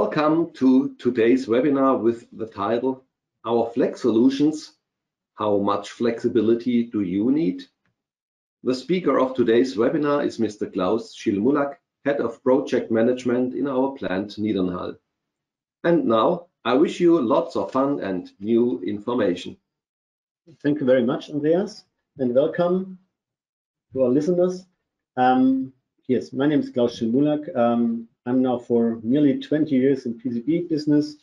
Welcome to today's webinar with the title, Our Flex Solutions, How Much Flexibility Do You Need? The speaker of today's webinar is Mr. Klaus Schilmulak, Head of Project Management in our plant Niedernhall. And now, I wish you lots of fun and new information. Thank you very much, Andreas, and welcome to our listeners. Um, yes, my name is Klaus Schilmulak. Um, I'm now for nearly 20 years in PCB business,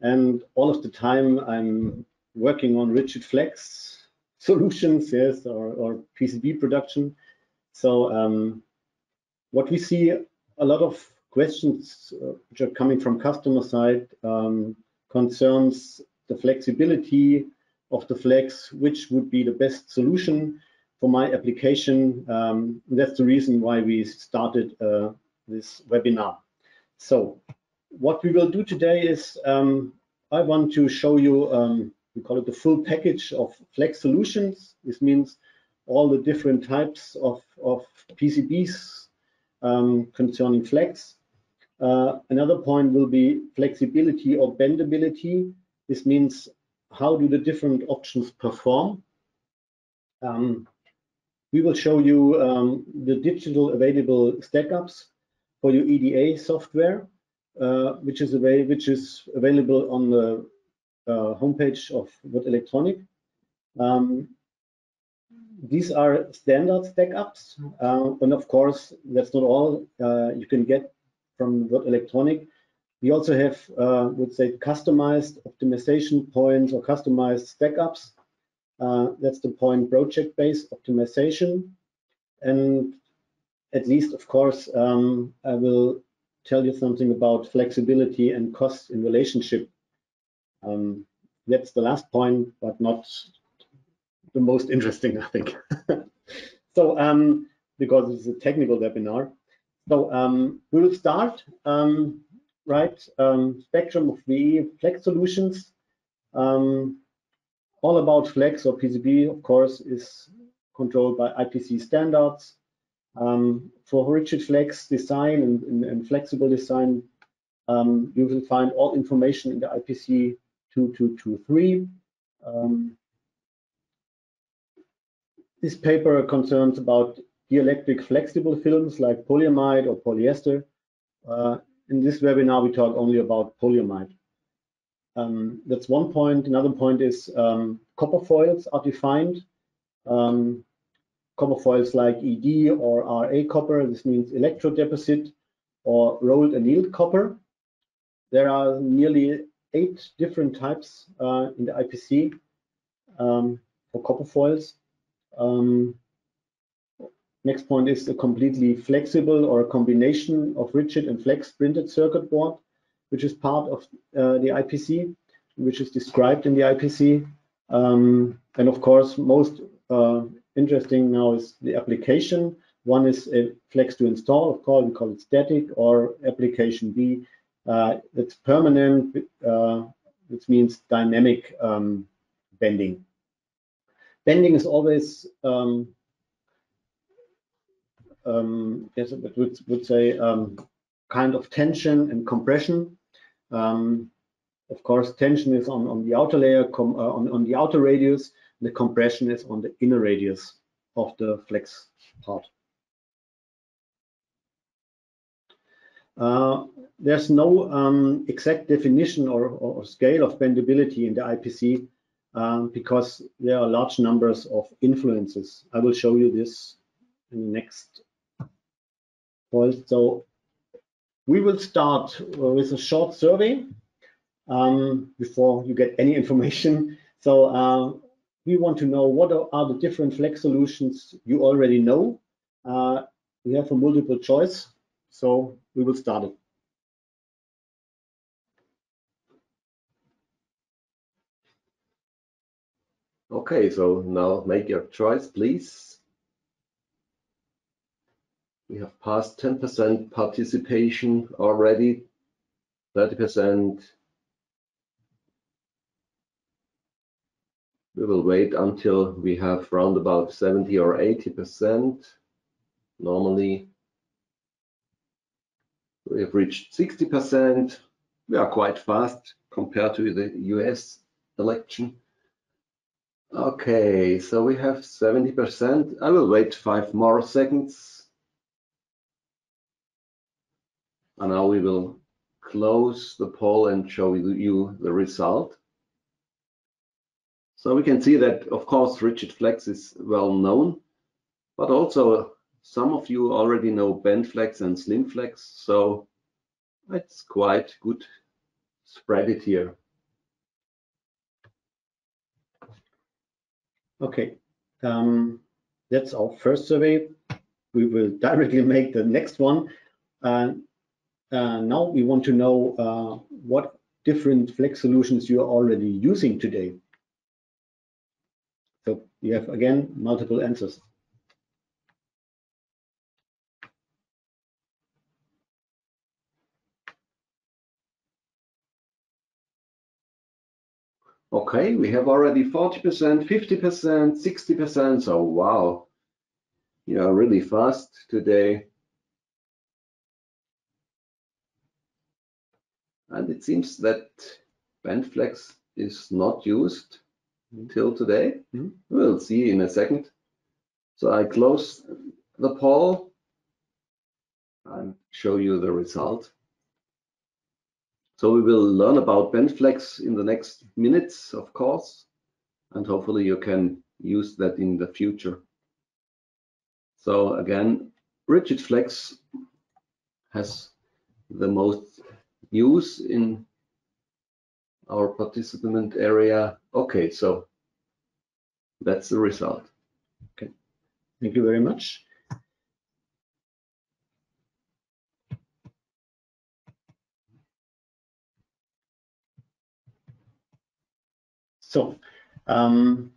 and all of the time I'm working on rigid flex solutions, yes, or, or PCB production. So um, what we see a lot of questions uh, which are coming from customer side um, concerns the flexibility of the flex, which would be the best solution for my application. Um, that's the reason why we started uh, this webinar. So what we will do today is um, I want to show you, um, we call it the full package of Flex solutions. This means all the different types of, of PCBs um, concerning Flex. Uh, another point will be flexibility or bendability. This means how do the different options perform. Um, we will show you um, the digital available stack-ups for your EDA software, uh, which is which is available on the uh, homepage of Würth Elektronik. Um, these are standard stackups, uh, and of course, that's not all uh, you can get from Würth Elektronik. We also have, uh, would say, customized optimization points or customized stackups. Uh, that's the point project-based optimization. And at least, of course, um, I will tell you something about flexibility and cost in relationship. Um, that's the last point, but not the most interesting, I think. so, um, because it's a technical webinar. So um, we will start, um, right, um, spectrum of VE Flex solutions. all about Flex or PCB, of course, is controlled by IPC standards. Um, for rigid flex design and, and, and flexible design, um, you will find all information in the IPC 2223. Um, this paper concerns about dielectric flexible films like polyamide or polyester. Uh, in this webinar, we talk only about polyamide. Um, that's one point. Another point is um, copper foils are defined. Um, copper foils like ED or RA copper. This means electrodeposit or rolled annealed copper. There are nearly eight different types uh, in the IPC um, for copper foils. Um, next point is a completely flexible or a combination of rigid and flex printed circuit board, which is part of uh, the IPC, which is described in the IPC. Um, and of course, most uh, interesting now is the application. One is a flex to install, of course, we call it static, or application B, uh, it's permanent, uh, which means dynamic um, bending. Bending is always, um, um, yes, it would, would say, um, kind of tension and compression. Um, of course, tension is on, on the outer layer, uh, on, on the outer radius, the compression is on the inner radius of the flex part. Uh, there's no um, exact definition or, or, scale of bendability in the IPC um, because there are large numbers of influences. I will show you this in the next point. So we will start with a short survey um, before you get any information. So uh, we want to know what are the different flex solutions you already know. Uh, we have a multiple choice, so we will start it. Okay, so now make your choice, please. We have passed 10% participation already, 30% We will wait until we have around about 70 or 80%. Normally, we have reached 60%. we are quite fast compared to the US election. Okay, so we have 70%. I will wait five more seconds. And now we will close the poll and show you the result. So we can see that, of course, rigid flex is well known, but also some of you already know bend flex and slim flex. So it's quite good spread it here. Okay, um, that's our first survey. We will directly make the next one. Uh, uh, now we want to know uh, what different flex solutions you are already using today. You have again multiple answers. Okay, we have already 40%, 50%, 60%. So wow, you are really fast today. And it seems that Bendflex is not used until today. Mm. We'll see in a second. So I close the poll and show you the result. So we will learn about Bendflex in the next minutes, of course, and hopefully you can use that in the future. So again, rigid flex has the most use in our participant area. Okay, so that's the result. Okay, thank you very much. So um,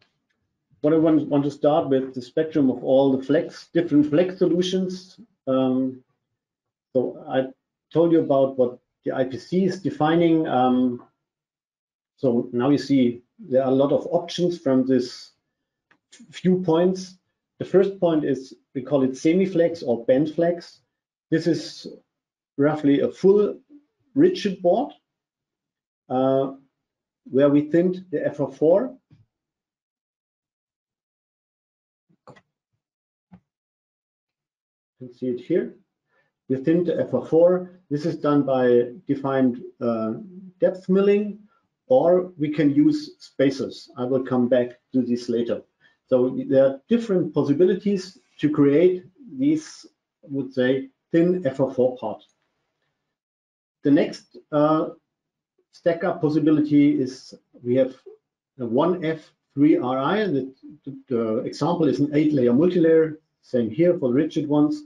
what I want, want, to start with the spectrum of all the flex, different flex solutions. Um, so I told you about what the IPC is defining. Um, so now you see there are a lot of options from this few points. The first point is we call it semi-flex or bend flex. This is roughly a full rigid board. Uh, where we thinned the FR4 you can see it here. We thinned the FR4. This is done by defined uh, depth milling, or we can use spacers. I will come back to this later. So there are different possibilities to create these, I would say, thin FR4 part. The next uh, stack up possibility is we have a 1F3RI, and the, the, the, example is an eight layer multilayer, same here for rigid ones,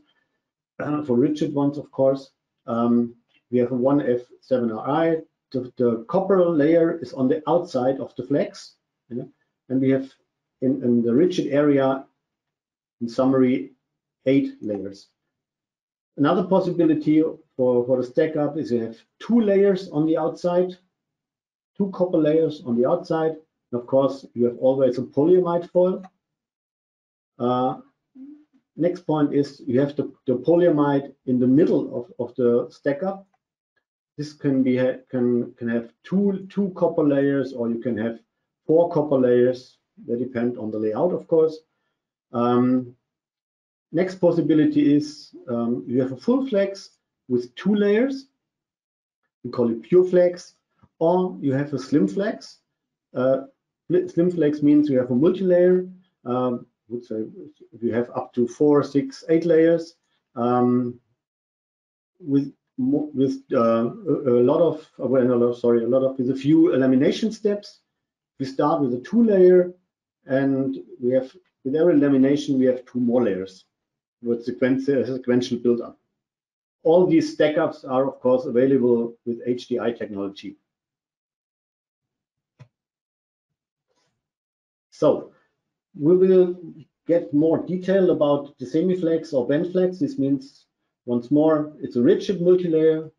uh, for rigid ones, of course. Um, we have a 1F7RI, the, the, copper layer is on the outside of the flex, yeah? and we have in, in the rigid area, in summary, eight layers. Another possibility for, for the stack up is you have two layers on the outside, two copper layers on the outside. And of course, you have always a polyamide foil. Uh, next point is you have the, the polyamide in the middle of, of the stack up. This can be can can have two two copper layers, or you can have four copper layers. They depend on the layout, of course. Um, next possibility is um, you have a full flex with two layers. We call it pure flex, or you have a slim flex. Uh, slim flex means you have a multi-layer. Um, would say you have up to four, six, eight layers um, with with uh, a, lot of well, sorry, a lot of with a few lamination steps. We start with a two-layer, and we have with every lamination we have two more layers with sequential, sequential build-up. All these stack-ups are, of course, available with HDI technology. So we will get more detail about the semi-flex or bend flex. This means, once more, it's a rigid multilayer,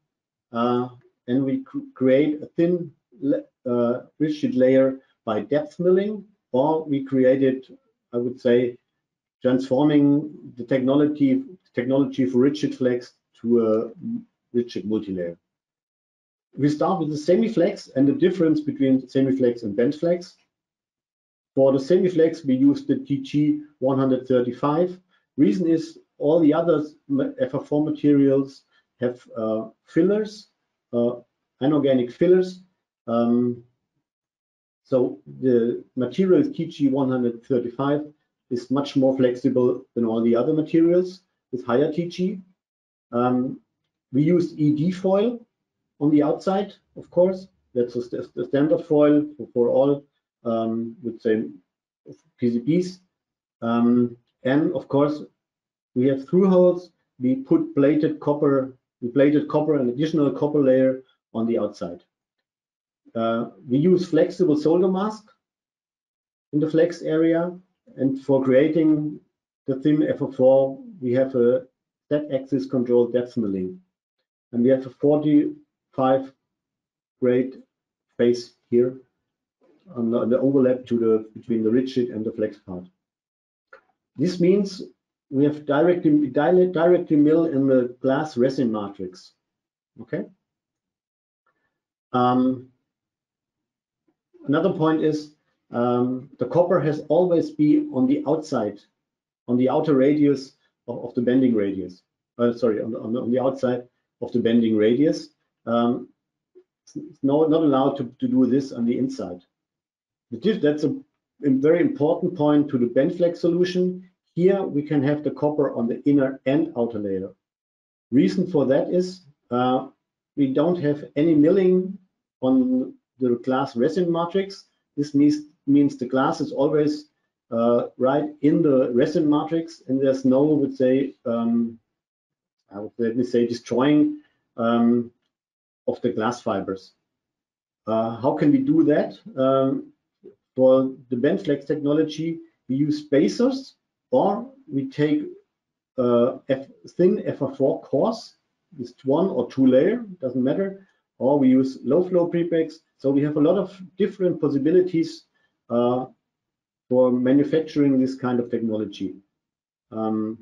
uh, and we create a thin uh, rigid layer by depth milling, or we created, I would say, transforming the technology technology for rigid flex to a rigid multilayer. we start with the semi-flex and the difference between semi-flex and bend flex. For the semi-flex, we use the TG 135. Reason is all the other FR4 materials have uh, fillers, uh, inorganic fillers. Um, so the material TG 135 is much more flexible than all the other materials with higher TG. Um, we use ED foil on the outside, of course. That's the standard foil for, for all, um, would say, PCBs. Um, and of course, we have through holes. We put plated copper, we plated copper, an additional copper layer on the outside. Uh, we use flexible solder mask in the flex area. And for creating the thin FR4, we have a Z-axis control depth milling. And we have a 45 grade face here on the, on the overlap to the between the rigid and the flex part. This means we have directly directly mill in the glass resin matrix. Okay. Um, another point is um, the copper has always be on the outside, on the outer radius of, of the bending radius. Uh, sorry, on the, on the, on the outside of the bending radius. Um, it's no, not allowed to, to do this on the inside. That's a, a very important point to the bend flex solution. Here we can have the copper on the inner and outer layer. Reason for that is uh, we don't have any milling on the glass resin matrix. This means, means the glass is always uh, right in the resin matrix and there's no, would say, um, I would let me say destroying um, of the glass fibers. Uh, how can we do that? Um, for the bend flex technology, we use spacers or we take uh, F thin FR4 cores with one or two layer, doesn't matter, or we use low flow prepregs. So we have a lot of different possibilities uh, for manufacturing this kind of technology. Um,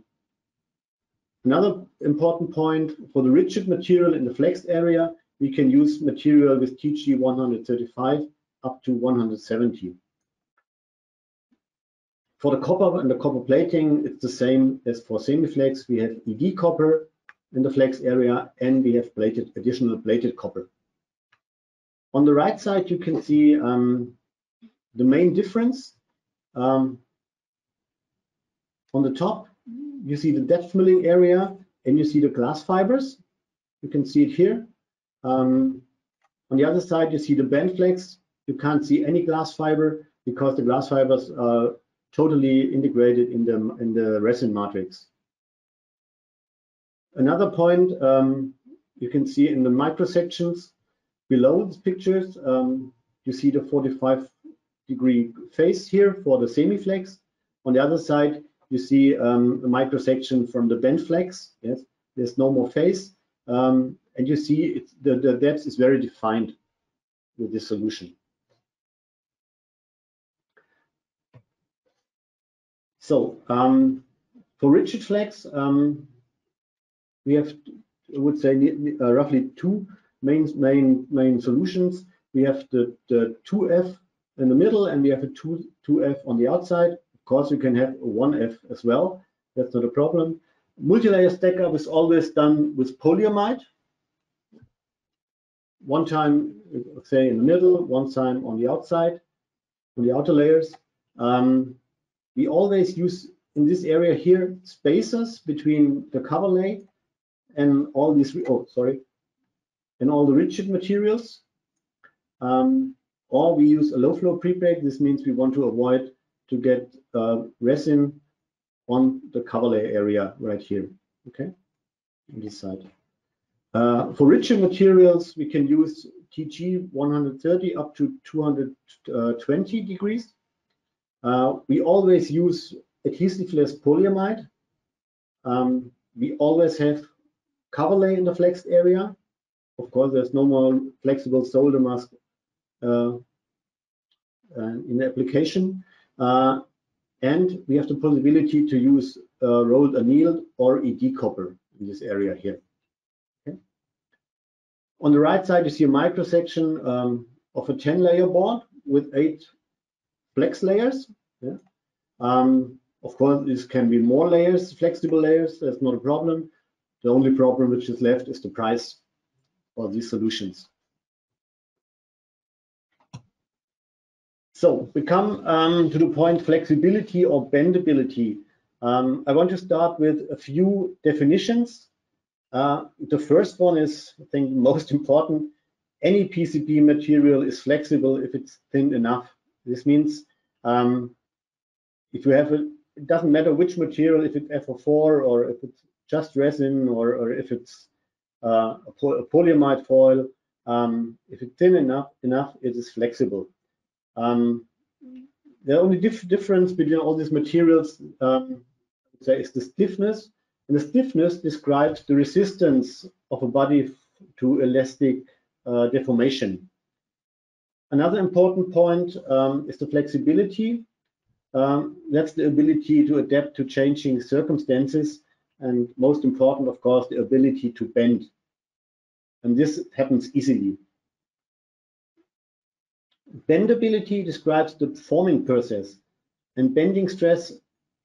another important point for the rigid material in the flexed area, we can use material with TG 135 up to 170. For the copper and the copper plating, it's the same as for semi-flex. We have ED copper in the flex area, and we have plated additional plated copper. On the right side, you can see um, the main difference. Um, on the top, you see the depth milling area, and you see the glass fibers. You can see it here. Um, on the other side, you see the bend flex. You can't see any glass fiber because the glass fibers are totally integrated in the, in the resin matrix. Another point um, you can see in the micro sections below these pictures, um, you see the 45 degree face here for the semi-flex. On the other side, you see um, a micro section from the bend flex. Yes, there's no more face. Um, and you see the, the depth is very defined with this solution. So um, for rigid flex, um, we have, I would say, uh, roughly two main main main solutions. We have the, the 2F in the middle, and we have a 2 2F on the outside. Of course, you can have a 1F as well. That's not a problem. Multi-layer stack-up is always done with polyamide. One time, say in the middle, one time on the outside, on the outer layers. Um, we always use in this area here spacers between the cover lay and all these, oh, sorry, and all the rigid materials. Um, or we use a low flow prepreg. This means we want to avoid to get uh, resin on the cover lay area right here, okay, on this side. Uh, for rigid materials, we can use TG 130 up to 220 degrees. Uh, we always use adhesiveless polyamide. Um, we always have cover lay in the flexed area. Of course, there's no more flexible solder mask uh, uh, in the application. Uh, and we have the possibility to use uh, rolled annealed or ED copper in this area here. On the right side, you see a microsection um, of a 10-layer board with eight flex layers. Yeah. Um, of course, this can be more layers, flexible layers. That's not a problem. The only problem which is left is the price for these solutions. So we come um, to the point flexibility or bendability. Um, I want to start with a few definitions. Uh, the first one is, I think, most important. Any PCB material is flexible if it's thin enough. This means um, if you have a, it doesn't matter which material, if it's FR4 or if it's just resin or, or if it's uh, a, poly a, polyamide foil, um, if it's thin enough, enough, it is flexible. Um, the only dif difference between all these materials um, is the stiffness, and the stiffness describes the resistance of a body to elastic uh, deformation. Another important point um, is the flexibility. Um, that's the ability to adapt to changing circumstances, and most important, of course, the ability to bend. And this happens easily. Bendability describes the forming process, and bending stress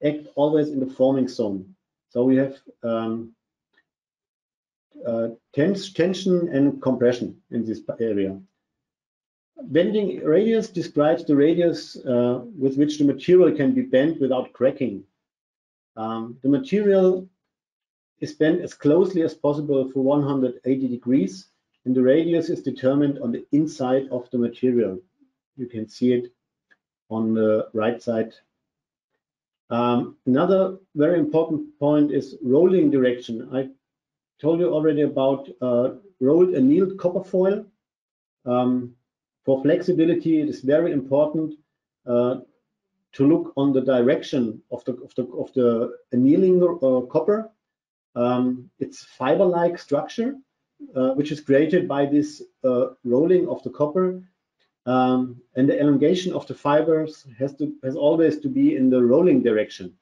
act always in the forming zone. So we have um, uh, tens tension and compression in this area. Bending radius describes the radius uh, with which the material can be bent without cracking. Um, the material is bent as closely as possible for 180 degrees, and the radius is determined on the inside of the material. You can see it on the right side. Um, another very important point is rolling direction. I told you already about uh, rolled annealed copper foil. Um, for flexibility, it is very important uh, to look on the direction of the of the of the annealing uh, copper. Um, it's fiber-like structure, uh, which is created by this uh, rolling of the copper um, and the elongation of the fibers has to has always to be in the rolling direction.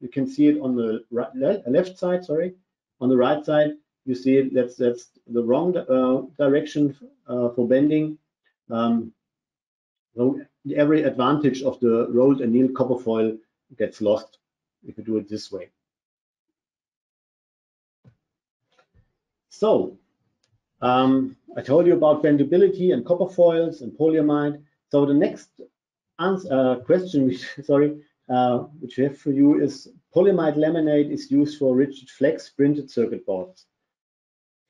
You can see it on the right, left side, sorry. On the right side, you see it, that's that's the wrong uh, direction uh, for bending. Um, so every advantage of the rolled annealed copper foil gets lost if you do it this way. So um, I told you about bendability and copper foils and polyamide. So the next answer, uh, question, which, sorry, uh, which we have for you is polyamide laminate is used for rigid flex printed circuit boards.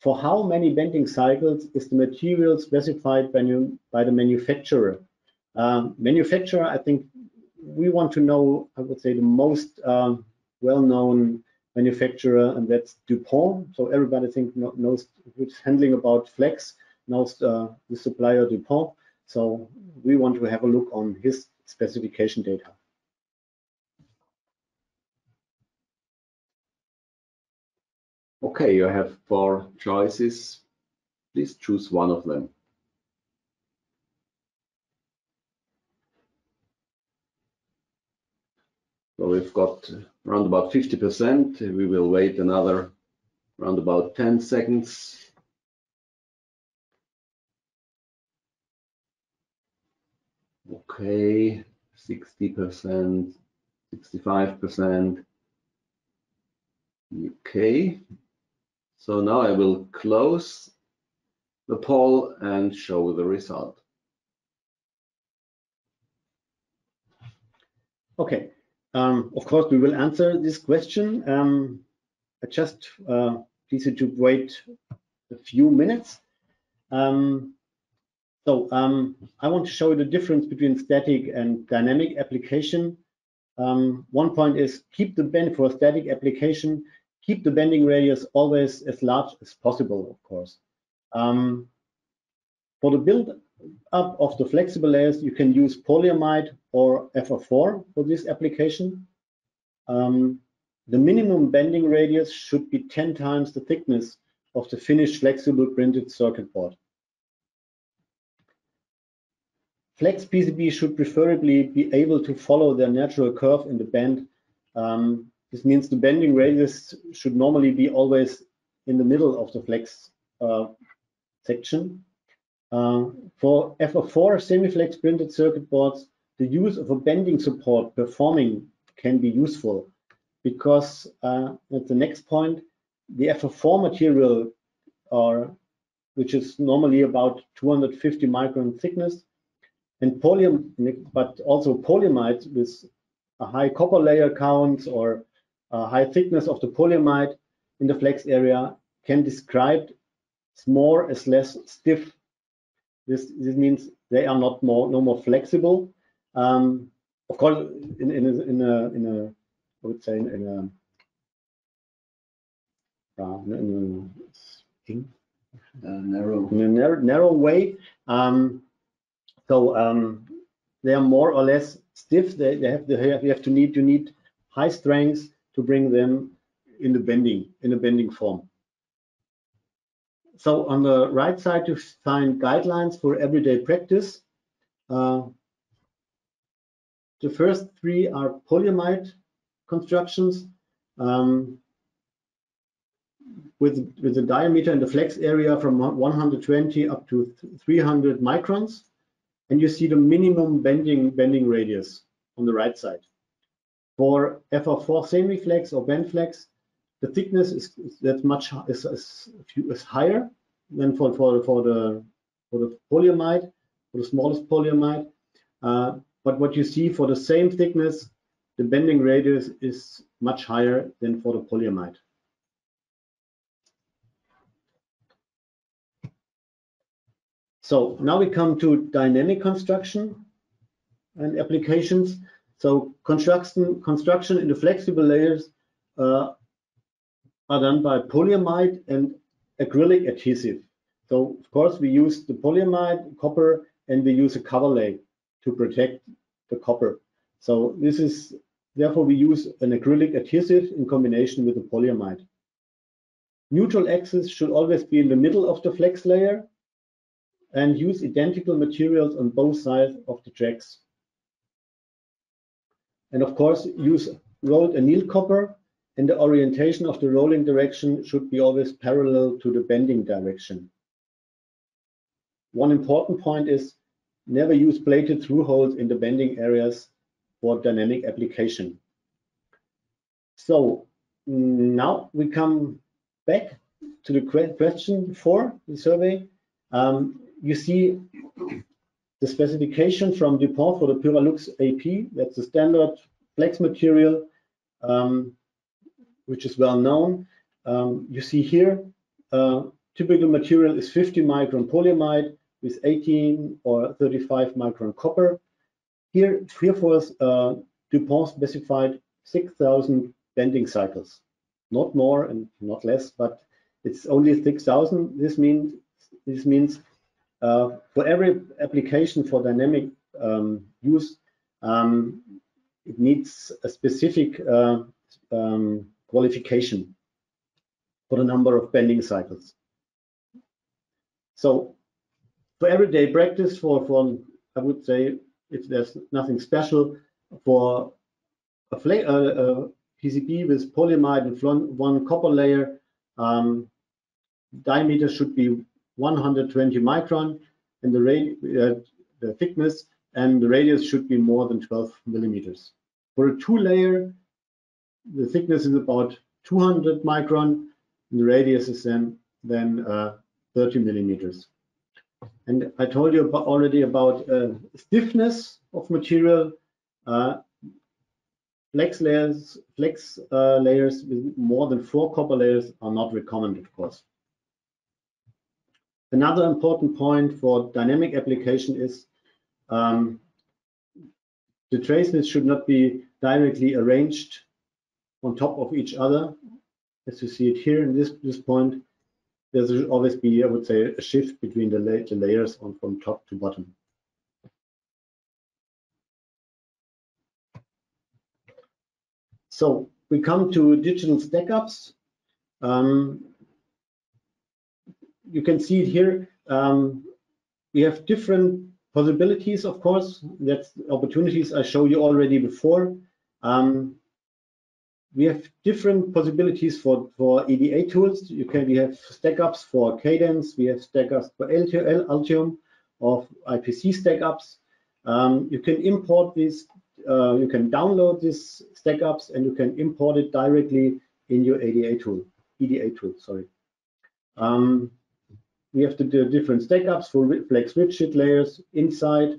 For how many bending cycles is the material specified by, new, by the manufacturer? Um, manufacturer, I think we want to know, I would say, the most um, well-known manufacturer, and that's DuPont. So everybody think knows who's handling about Flex, knows uh, the supplier DuPont. So we want to have a look on his specification data. Okay, you have four choices. Please choose one of them. So we've got around about 50%. We will wait another around about 10 seconds. Okay, 60%, 65%. Okay, so now I will close the poll and show the result. Okay, um, of course, we will answer this question. Um, I just uh, please to wait a few minutes. Um, so um, I want to show you the difference between static and dynamic application. Um, one point is keep the bend for a static application, keep the bending radius always as large as possible, of course. Um, for the build up of the flexible layers, you can use polyamide or FR4 for this application. Um, the minimum bending radius should be 10 times the thickness of the finished flexible printed circuit board. Flex PCB should preferably be able to follow their natural curve in the bend. Um, this means the bending radius should normally be always in the middle of the flex uh, section. Uh, for FR4 semi-flex printed circuit boards, the use of a bending support performing can be useful because uh, at the next point, the FR4 material, or which is normally about 250 micron thickness, and polyam, but also polyamide with a high copper layer count or a high thickness of the polyamide in the flex area can describe more as less stiff. This, this means they are not more no more flexible. Um, of course, in, in, in a in a I would say in, in a uh, in a, in uh, narrow. in a narrow, narrow way. Um, so um, they are more or less stiff. They, they have, have, you have to need, you need high strength to bring them in the bending, in a bending form. So on the right side, you find guidelines for everyday practice. Uh, the first three are polyamide constructions um, with, with the diameter and the flex area from 120 up to 300 microns. And you see the minimum bending, bending radius on the right side. For FR4 semi-flex or bend flex, the thickness is, is that much is, is, is, higher than for, for, for the for the polyamide, for the smallest polyamide. Uh, but what you see for the same thickness, the bending radius is much higher than for the polyamide. So now we come to dynamic construction and applications. So construction, construction in the flexible layers uh, are done by polyamide and acrylic adhesive. So of course we use the polyamide, copper, and we use a cover layer to protect the copper. So this is, therefore we use an acrylic adhesive in combination with the polyamide. Neutral axis should always be in the middle of the flex layer and use identical materials on both sides of the tracks. And of course, use rolled anneal copper and the orientation of the rolling direction should be always parallel to the bending direction. One important point is never use plated through holes in the bending areas for dynamic application. So now we come back to the question for the survey. Um, you see the specification from DuPont for the Pyralux AP. That's the standard flex material, um, which is well known. Um, you see here, uh, typical material is 50 micron polyamide with 18 or 35 micron copper. Here, here us, uh, DuPont specified 6,000 bending cycles, not more and not less, but it's only 6,000. This means this means uh, for every application for dynamic um, use, um, it needs a specific uh, um, qualification for the number of bending cycles. So for everyday practice, for, for I would say, if there's nothing special, for a, a PCB with polyamide and one copper layer, um, diameter should be 120 micron and the, uh, the thickness and the radius should be more than 12 millimeters. For a two layer, the thickness is about 200 micron and the radius is then, then uh, 30 millimeters. And I told you about, already about uh, stiffness of material. Uh, flex layers, flex uh, layers with more than four copper layers are not recommended, of course. Another important point for dynamic application is um, the traceness should not be directly arranged on top of each other. As you see it here in this, this point, there should always be, I would say, a shift between the, la the layers on from top to bottom. So we come to digital stack-ups. Um, you can see it here. Um, we have different possibilities, of course. That's opportunities I showed you already before. Um, we have different possibilities for, for EDA tools. You can we have stackups for Cadence, we have stackups for Altium, of IPC stackups. Um, you can import this, uh, you can download these stackups and you can import it directly in your EDA tool. EDA tool, sorry. Um, we have the, the different stackups for flex widget layers inside,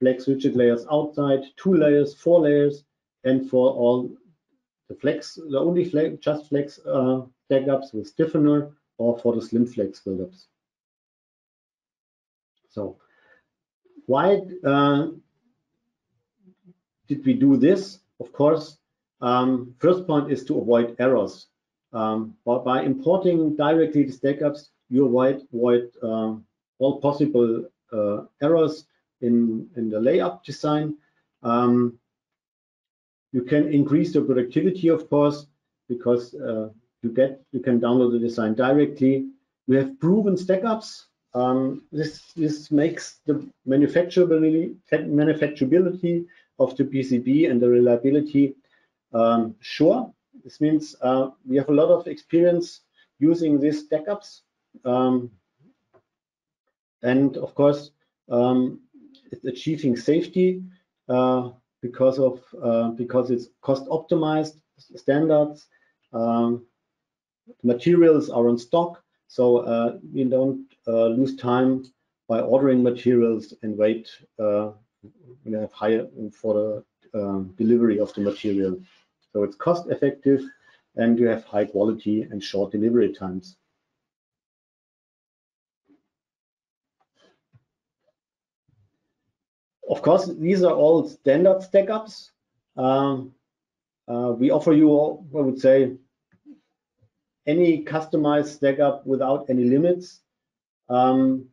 flex widget layers outside, two layers, four layers, and for all the flex, the only flex, just flex uh, stackups with stiffener or for the slim flex buildups. So why uh, did we do this? Of course, um, first point is to avoid errors. Um, but by importing directly the stackups, you avoid, avoid uh, all possible uh, errors in, in the layout design. Um, you can increase the productivity, of course, because uh, you get you can download the design directly. We have proven stackups. Um, this this makes the manufacturability manufacturability of the PCB and the reliability um, sure. This means uh, we have a lot of experience using these stackups, um, and of course, um, it's achieving safety. Uh, because of uh, because it's cost optimized standards. Um, materials are on stock, so uh, we don't uh, lose time by ordering materials and wait uh, we have higher for the um, delivery of the material. So it's cost effective and you have high quality and short delivery times. Of course, these are all standard stackups. Um, uh, we offer you, I would say, any customized stack up without any limits. Um,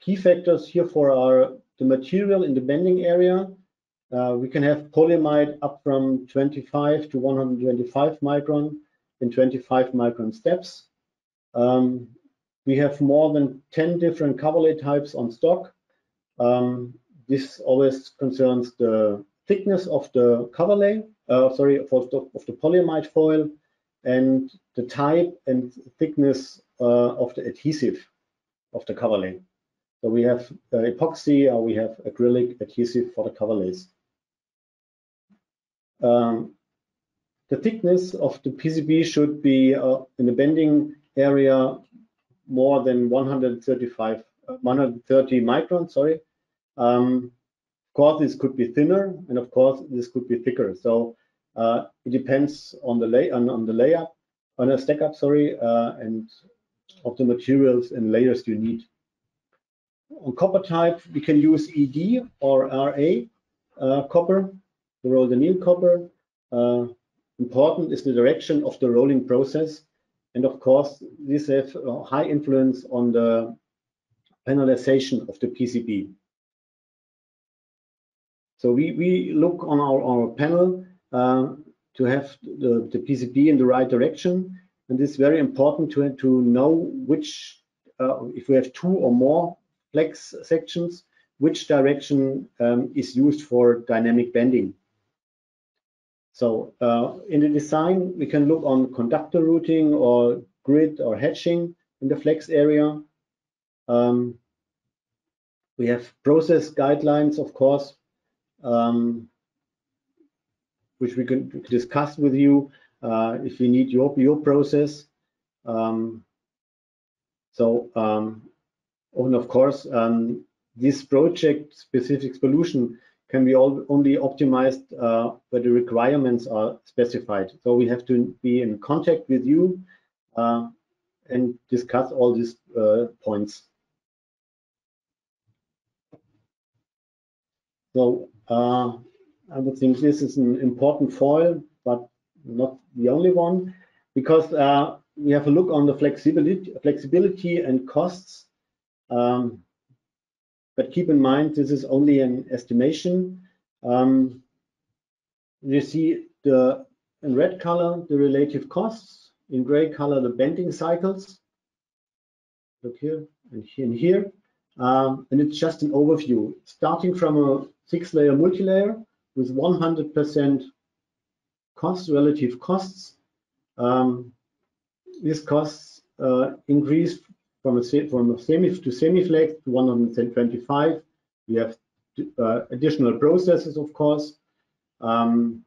key factors here for are the material in the bending area. Uh, we can have polyamide up from 25 to 125 micron in 25 micron steps. Um, we have more than 10 different coverlay types on stock. Um, this always concerns the thickness of the cover layer, uh, sorry, of the, of the polyamide foil and the type and thickness uh, of the adhesive of the cover layer. So we have uh, epoxy or we have acrylic adhesive for the cover layers. Um, the thickness of the PCB should be uh, in the bending area more than 135, uh, 130 microns, sorry, um, of course, this could be thinner, and of course, this could be thicker. So uh, it depends on the lay on, on the layup, on a stack up, sorry, uh, and of the materials and layers you need. On copper type, we can use ED or RA uh, copper, the rolled copper. Uh, important is the direction of the rolling process. And of course, this has a high influence on the panelization of the PCB. So we, we look on our, our panel uh, to have the, the PCB in the right direction. And it's very important to, to know which, uh, if we have two or more flex sections, which direction um, is used for dynamic bending. So uh, in the design, we can look on conductor routing or grid or hatching in the flex area. Um, we have process guidelines, of course, um, which we can discuss with you uh, if you need your, your process. Um, so, um, and of course, um, this project-specific solution can be all, only optimized uh, where the requirements are specified. So we have to be in contact with you uh, and discuss all these uh, points. So I would think this is an important foil, but not the only one, because uh, we have a look on the flexibility, flexibility and costs. Um, but keep in mind, this is only an estimation. Um, you see the in red color, the relative costs, in gray color, the bending cycles. Look here and here and here. Um, and it's just an overview, starting from a six layer multilayer with 100% costs, relative costs. Um, these costs uh, increase from a, from a semi to semi-flex to 125. We have uh, additional processes, of course. Um,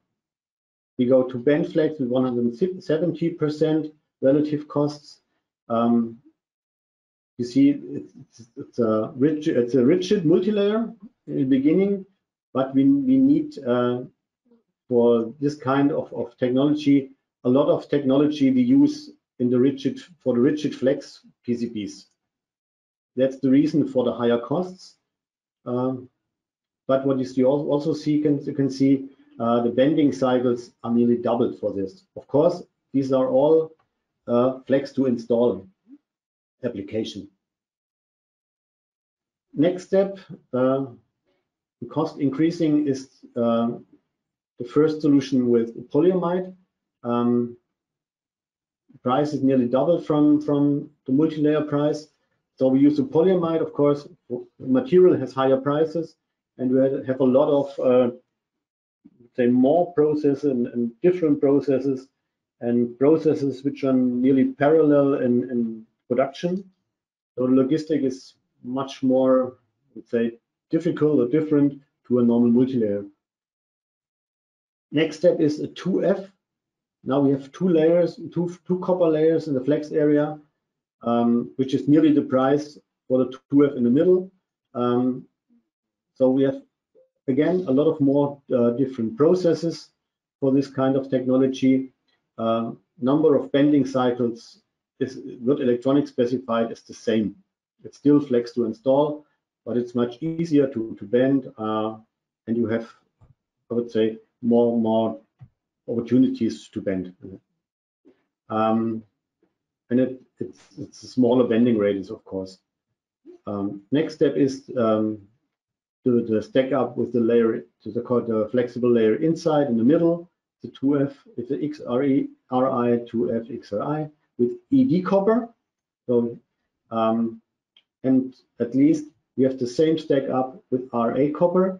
we go to bend flex with 170% relative costs. Um, you see, it's, it's, a rigid, it's a rigid multilayer in the beginning, but we, we need uh, for this kind of, of technology, a lot of technology we use in the rigid for the rigid flex PCBs. That's the reason for the higher costs. Um, but what you also see, can, you can see uh, the bending cycles are nearly doubled for this. Of course, these are all uh, flex to install application. Next step, uh, cost increasing is uh, the first solution with polyamide. Um, price is nearly double from, from the multi-layer price. So we use the polyamide, of course, material has higher prices, and we have a lot of, uh, say, more processes and, and, different processes, and processes which are nearly parallel in, in production. So the logistic is much more, let's say, difficult or different to a normal multi-layer. Next step is a 2F. Now we have two layers, two, two copper layers in the flex area, um, which is nearly the price for the 2F in the middle. Um, so we have, again, a lot of more uh, different processes for this kind of technology. Uh, number of bending cycles is not electronic specified is the same. It's still flex to install, but it's much easier to, to bend uh, and you have, I would say, more more opportunities to bend. Um, and it, it's, it's a smaller bending radius, of course. Um, next step is um, to stack up with the layer, to the, the flexible layer inside in the middle, the 2F, it's the XRE, RI, 2F, XRI with ED copper. So, um, and at least we have the same stack up with RA copper.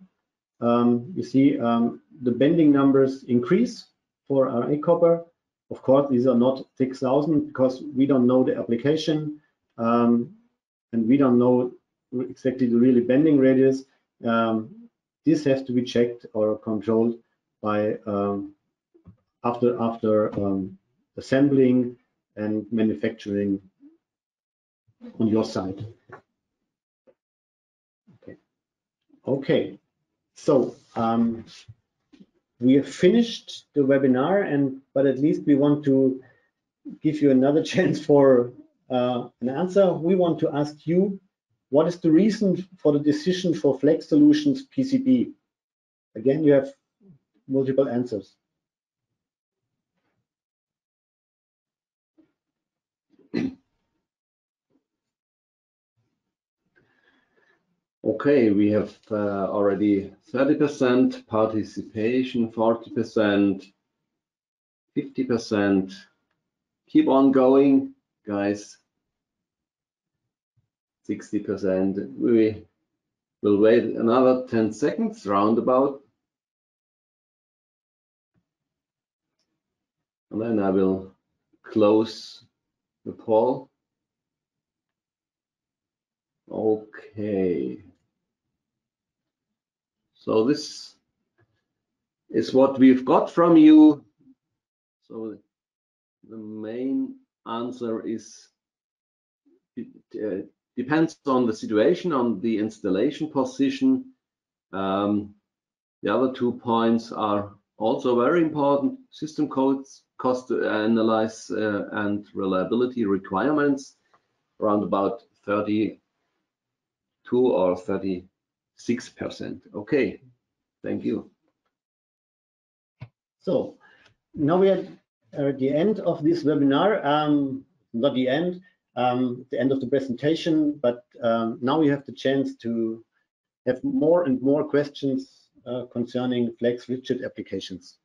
Um, you see um, the bending numbers increase for RA copper. Of course, these are not 6,000 because we don't know the application um, and we don't know exactly the really bending radius. Um, this has to be checked or controlled by after after um, assembling and manufacturing on your side. Okay. Okay. So um, we have finished the webinar, and but at least we want to give you another chance for uh, an answer. We want to ask you, what is the reason for the decision for Flex Solutions PCB? Again, you have multiple answers. Okay, we have uh, already 30% participation, 40%, 50%. Keep on going, guys. 60%. We will wait another 10 seconds roundabout. And then I will close the poll. Okay. So this is what we've got from you. So the main answer is it uh, depends on the situation, on the installation position. Um, the other two points are also very important. System codes, cost to analyze uh, and reliability requirements around about 32 or 30 6%. Okay, thank you. So now we are at the end of this webinar. Um, not the end, um, the end of the presentation, but um, now we have the chance to have more and more questions uh, concerning Flex rigid applications.